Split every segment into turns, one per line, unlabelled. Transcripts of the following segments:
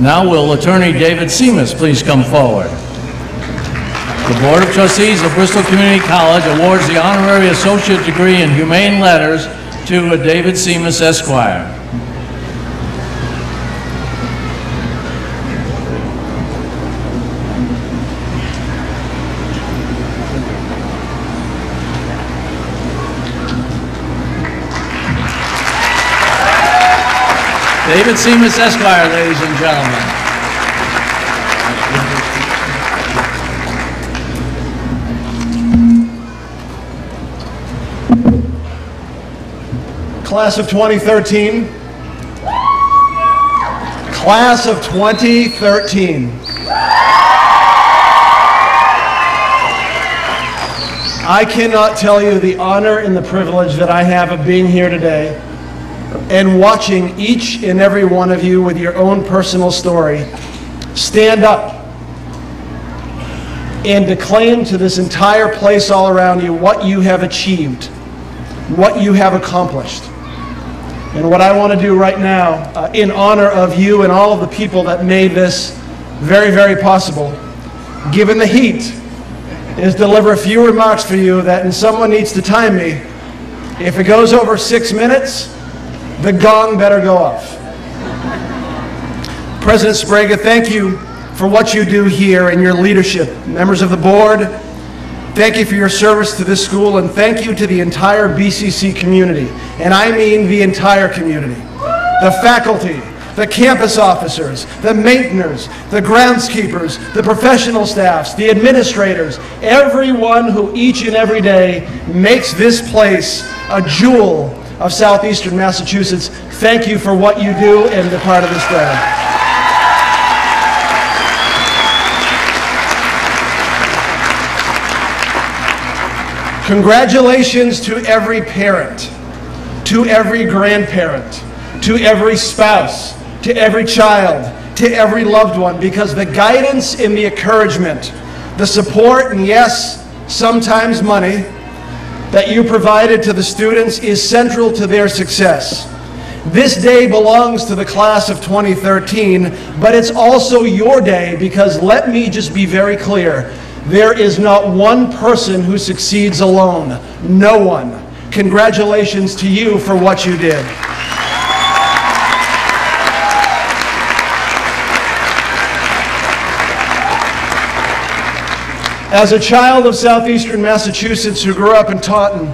Now will Attorney David Simas please come forward? The Board of Trustees of Bristol Community College awards the honorary associate degree in humane letters to David Simas Esquire. David Simas Esquire, ladies and gentlemen.
Class of 2013. Class of 2013. I cannot tell you the honor and the privilege that I have of being here today and watching each and every one of you with your own personal story stand up and declaim to this entire place all around you what you have achieved, what you have accomplished. And what I want to do right now, uh, in honor of you and all of the people that made this very, very possible, given the heat, is deliver a few remarks for you that, and someone needs to time me. If it goes over six minutes, the gong better go off. President Sbrega, thank you for what you do here and your leadership. Members of the board, thank you for your service to this school and thank you to the entire BCC community. And I mean the entire community. The faculty, the campus officers, the maintainers, the groundskeepers, the professional staffs, the administrators, everyone who each and every day makes this place a jewel of southeastern Massachusetts. Thank you for what you do and the part of this day. Congratulations to every parent, to every grandparent, to every spouse, to every child, to every loved one, because the guidance and the encouragement, the support, and yes, sometimes money, that you provided to the students is central to their success. This day belongs to the class of 2013, but it's also your day because let me just be very clear. There is not one person who succeeds alone. No one. Congratulations to you for what you did. As a child of southeastern Massachusetts who grew up in Taunton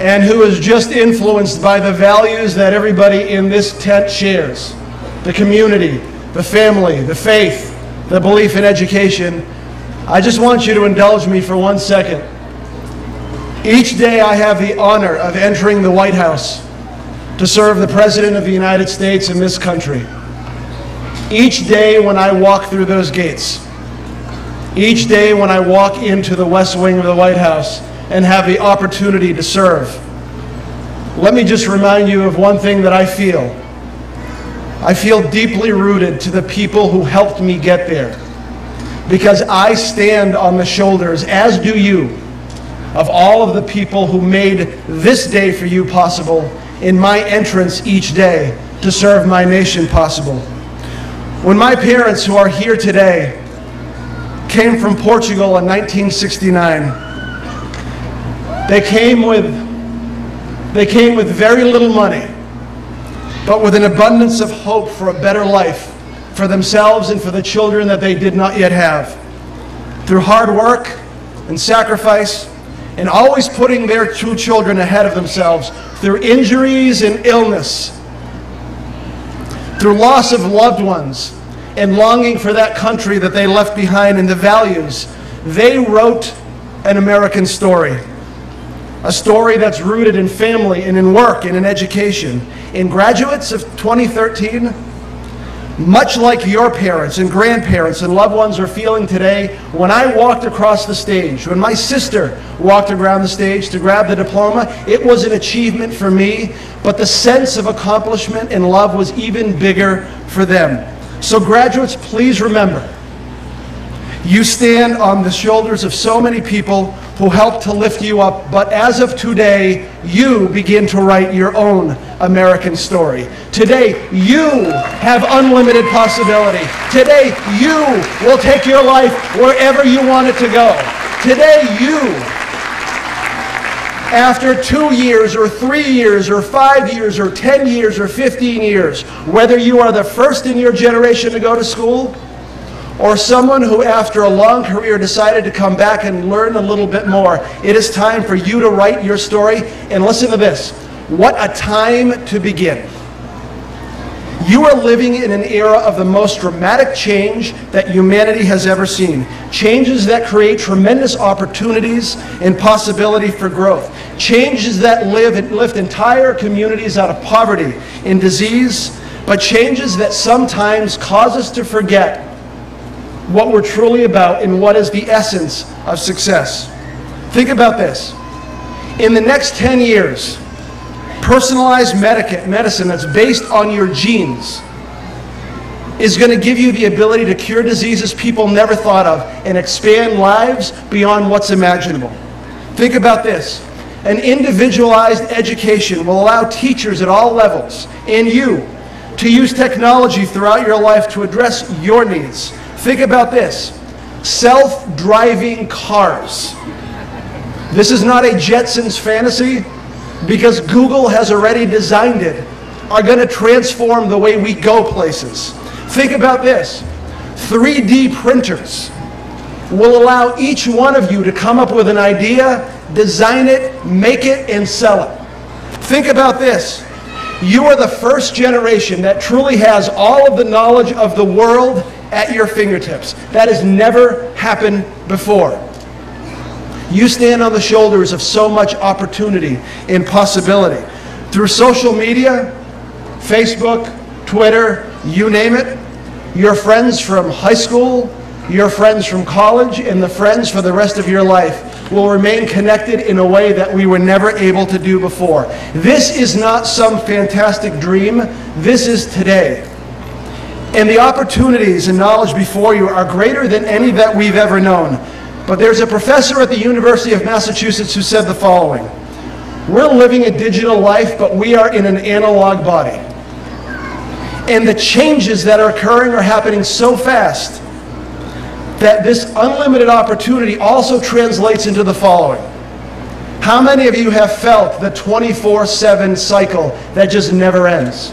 and who is just influenced by the values that everybody in this tent shares the community, the family, the faith, the belief in education I just want you to indulge me for one second. Each day I have the honor of entering the White House to serve the President of the United States in this country. Each day when I walk through those gates, each day when I walk into the West Wing of the White House and have the opportunity to serve, let me just remind you of one thing that I feel. I feel deeply rooted to the people who helped me get there because I stand on the shoulders, as do you, of all of the people who made this day for you possible in my entrance each day to serve my nation possible. When my parents, who are here today, came from Portugal in 1969, they came with, they came with very little money, but with an abundance of hope for a better life for themselves and for the children that they did not yet have. Through hard work and sacrifice, and always putting their two children ahead of themselves, through injuries and illness, through loss of loved ones, and longing for that country that they left behind and the values, they wrote an American story. A story that's rooted in family and in work and in education. In graduates of 2013, much like your parents and grandparents and loved ones are feeling today, when I walked across the stage, when my sister walked around the stage to grab the diploma, it was an achievement for me, but the sense of accomplishment and love was even bigger for them. So graduates, please remember, You stand on the shoulders of so many people who helped to lift you up, but as of today, you begin to write your own American story. Today, you have unlimited possibility. Today, you will take your life wherever you want it to go. Today, you, after two years or three years or five years or 10 years or 15 years, whether you are the first in your generation to go to school, or someone who, after a long career, decided to come back and learn a little bit more, it is time for you to write your story. And listen to this what a time to begin. You are living in an era of the most dramatic change that humanity has ever seen. Changes that create tremendous opportunities and possibility for growth. Changes that live and lift entire communities out of poverty and disease, but changes that sometimes cause us to forget what we're truly about and what is the essence of success. Think about this. In the next 10 years, personalized medica- medicine that's based on your genes is going to give you the ability to cure diseases people never thought of and expand lives beyond what's imaginable. Think about this. An individualized education will allow teachers at all levels and you to use technology throughout your life to address your needs Think about this self driving cars. This is not a Jetsons fantasy because Google has already designed it, are going to transform the way we go places. Think about this 3D printers will allow each one of you to come up with an idea, design it, make it, and sell it. Think about this. You are the first generation that truly has all of the knowledge of the world at your fingertips. That has never happened before. You stand on the shoulders of so much opportunity and possibility. Through social media, Facebook, Twitter, you name it, your friends from high school, your friends from college, and the friends for the rest of your life will remain connected in a way that we were never able to do before. This is not some fantastic dream. This is today. And the opportunities and knowledge before you are greater than any that we've ever known. But there's a professor at the University of Massachusetts who said the following We're living a digital life, but we are in an analog body. And the changes that are occurring are happening so fast that this unlimited opportunity also translates into the following. How many of you have felt the 24 7 cycle that just never ends?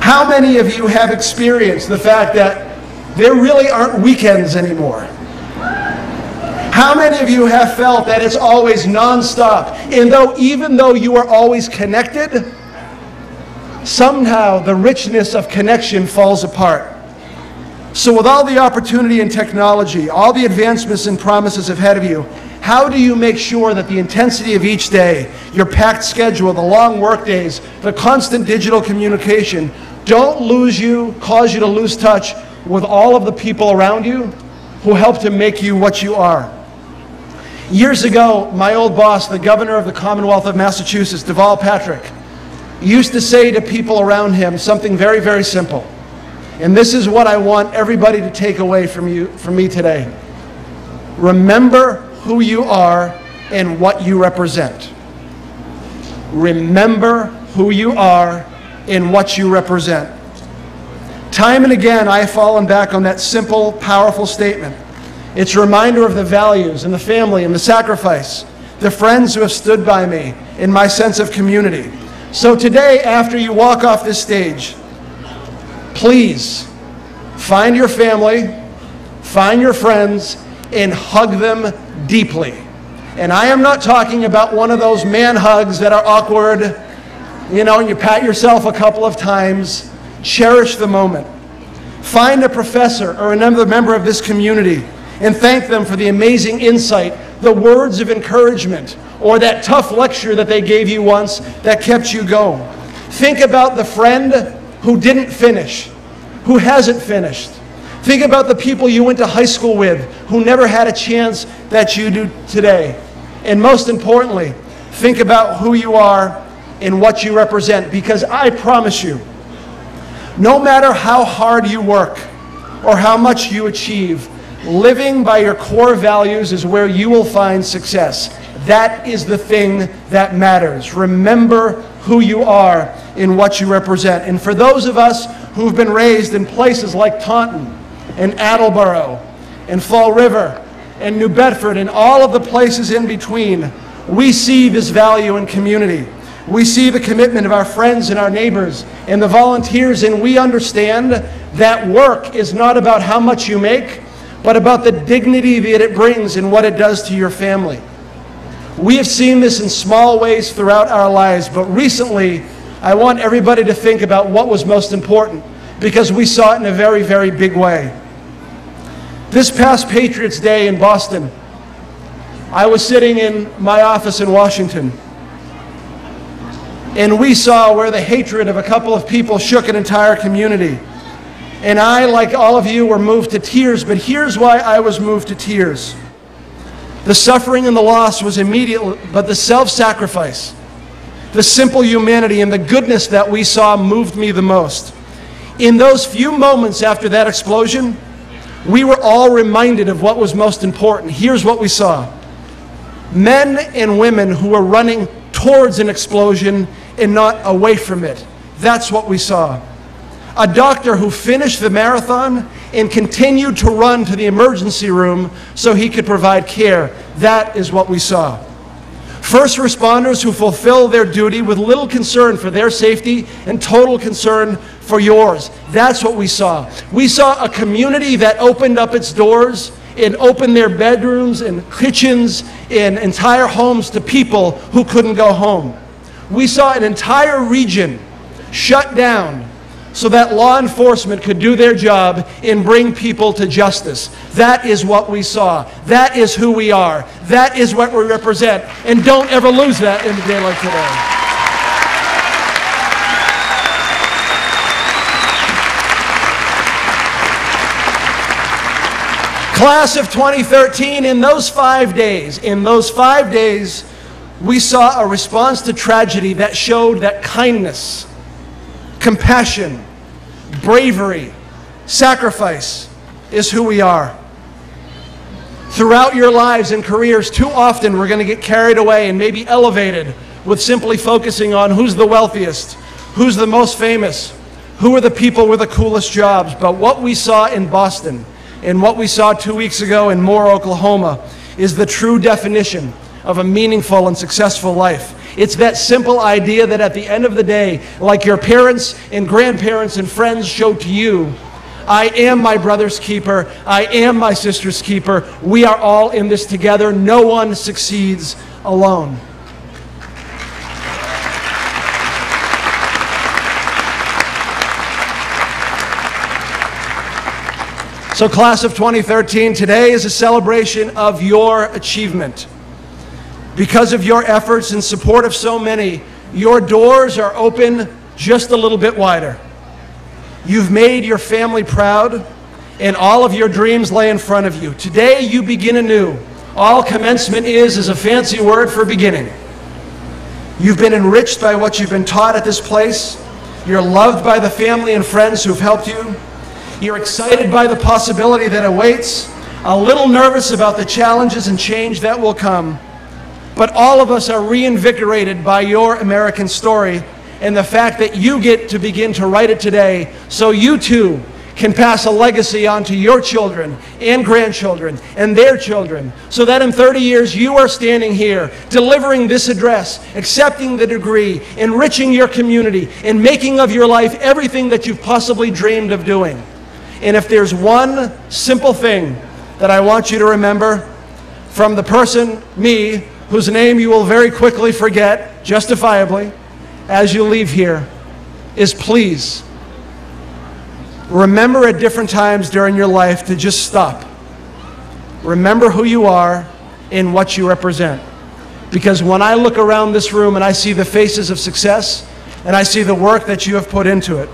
How many of you have experienced the fact that there really aren't weekends anymore? How many of you have felt that it's always nonstop? And though, even though you are always connected, somehow the richness of connection falls apart. So, with all the opportunity and technology, all the advancements and promises ahead of you, how do you make sure that the intensity of each day, your packed schedule, the long work days, the constant digital communication don't lose you, cause you to lose touch with all of the people around you who help to make you what you are. Years ago, my old boss, the governor of the Commonwealth of Massachusetts, Deval Patrick, used to say to people around him something very, very simple. And this is what I want everybody to take away from you from me today. Remember who you are and what you represent. Remember who you are and what you represent. Time and again, I have fallen back on that simple, powerful statement. It's a reminder of the values and the family and the sacrifice, the friends who have stood by me in my sense of community. So today, after you walk off this stage, please find your family, find your friends, and hug them deeply. And I am not talking about one of those man hugs that are awkward you know, and you pat yourself a couple of times. Cherish the moment. Find a professor or another member of this community and thank them for the amazing insight, the words of encouragement, or that tough lecture that they gave you once that kept you going. Think about the friend who didn't finish, who hasn't finished. Think about the people you went to high school with who never had a chance that you do today. And most importantly, think about who you are and what you represent because I promise you, no matter how hard you work or how much you achieve, Living by your core values is where you will find success. That is the thing that matters. Remember who you are in what you represent. And for those of us who've been raised in places like Taunton and Attleboro and Fall River and New Bedford and all of the places in between, we see this value in community. We see the commitment of our friends and our neighbors and the volunteers, and we understand that work is not about how much you make, but about the dignity that it brings and what it does to your family. We have seen this in small ways throughout our lives, but recently, I want everybody to think about what was most important because we saw it in a very, very big way. This past Patriots Day in Boston, I was sitting in my office in Washington, and we saw where the hatred of a couple of people shook an entire community. And I, like all of you, were moved to tears, but here's why I was moved to tears. The suffering and the loss was immediate, but the self sacrifice, the simple humanity, and the goodness that we saw moved me the most. In those few moments after that explosion, we were all reminded of what was most important. Here's what we saw men and women who were running towards an explosion and not away from it. That's what we saw. A doctor who finished the marathon and continued to run to the emergency room so he could provide care. That is what we saw. First responders who fulfill their duty with little concern for their safety and total concern for yours. That's what we saw. We saw a community that opened up its doors and opened their bedrooms and kitchens and entire homes to people who couldn't go home. We saw an entire region shut down so that law enforcement could do their job and bring people to justice. That is what we saw. That is who we are. That is what we represent. And don't ever lose that in a day like today. Class of 2013, in those five days, in those five days, we saw a response to tragedy that showed that kindness, compassion, bravery, sacrifice is who we are. Throughout your lives and careers, too often we're going to get carried away and maybe elevated with simply focusing on who's the wealthiest, who's the most famous, who are the people with the coolest jobs. But what we saw in Boston and what we saw two weeks ago in Moore, Oklahoma, is the true definition of a meaningful and successful life. It's that simple idea that at the end of the day, like your parents and grandparents and friends showed to you, I am my brother's keeper. I am my sister's keeper. We are all in this together. No one succeeds alone. So, class of 2013, today is a celebration of your achievement. Because of your efforts and support of so many, your doors are open just a little bit wider. You've made your family proud, and all of your dreams lay in front of you. Today, you begin anew. All commencement is is a fancy word for beginning. You've been enriched by what you've been taught at this place. You're loved by the family and friends who've helped you. You're excited by the possibility that awaits, a little nervous about the challenges and change that will come. But all of us are reinvigorated by your American story and the fact that you get to begin to write it today so you too can pass a legacy on to your children and grandchildren and their children so that in 30 years you are standing here delivering this address, accepting the degree, enriching your community, and making of your life everything that you've possibly dreamed of doing. And if there's one simple thing that I want you to remember from the person, me, whose name you will very quickly forget, justifiably, as you leave here, is please remember at different times during your life to just stop. Remember who you are and what you represent. Because when I look around this room and I see the faces of success and I see the work that you have put into it,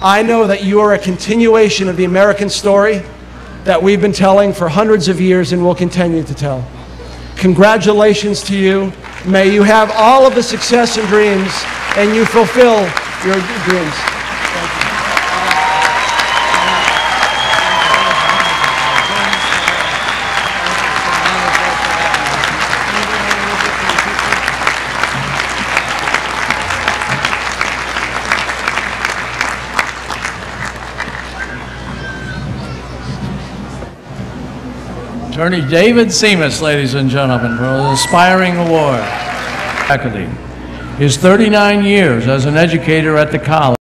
I know that you are a continuation of the American story that we've been telling for hundreds of years and will continue to tell. Congratulations to you. May you have all of the success and dreams and you fulfill your dreams.
Attorney David Simas, ladies and gentlemen, for the Aspiring Award. His 39 years as an educator at the college